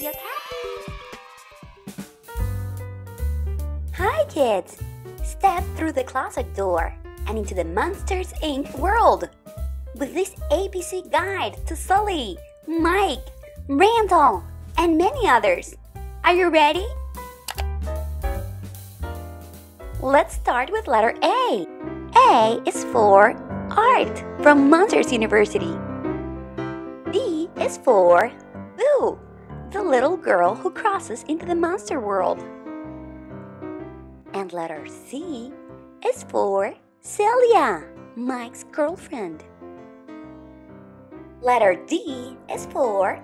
Rocky Academy! Hi kids! Step through the closet door and into the Monsters Inc. world with this ABC guide to Sully, Mike, Randall, and many others. Are you ready? Let's start with letter A. A is for Art from Monsters University. B is for Boo, the little girl who crosses into the monster world. And letter C is for Celia, Mike's girlfriend. Letter D is for,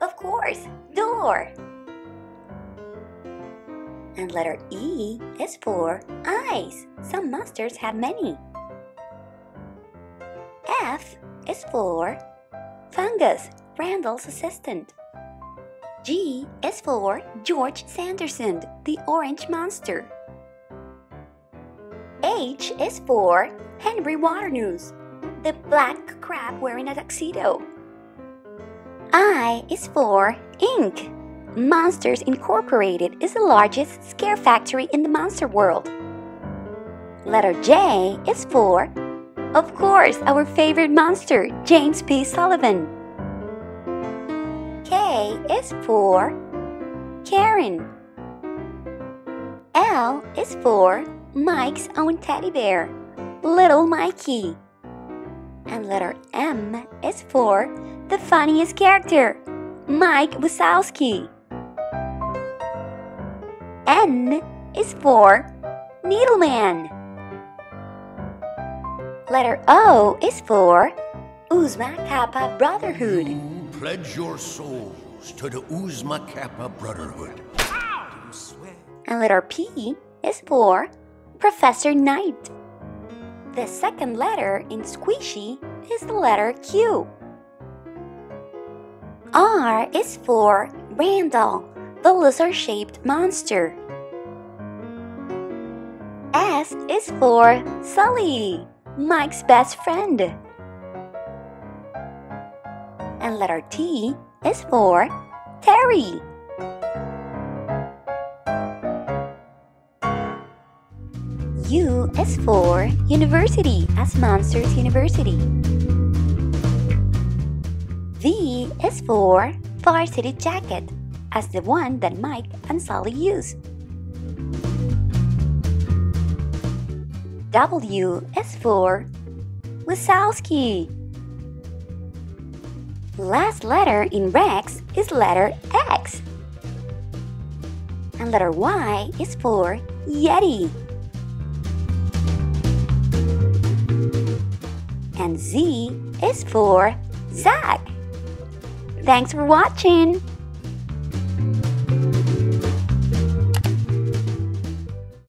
of course, door. And letter E is for eyes. Some monsters have many. F is for fungus, Randall's assistant. G is for George Sanderson, the orange monster. H is for Henry Waternoose, the black crab wearing a tuxedo. I is for ink. Monsters Incorporated is the largest scare factory in the monster world. Letter J is for, of course, our favorite monster, James P. Sullivan. K is for Karen. L is for Mike's own teddy bear, Little Mikey. And letter M is for the funniest character, Mike Wazowski. N is for Needleman. Letter O is for Oozma Kappa Brotherhood. Pledge your souls to the Oozma Kappa Brotherhood. And letter P is for Professor Knight. The second letter in squishy is the letter Q. R is for Randall, the lizard shaped monster. S is for Sully, Mike's best friend. And letter T is for Terry. U is for University as Monsters University. V is for Varsity Jacket as the one that Mike and Sally use. W is for Wazowski. Last letter in Rex is letter X. And letter Y is for Yeti. And Z is for Zach. Thanks for watching!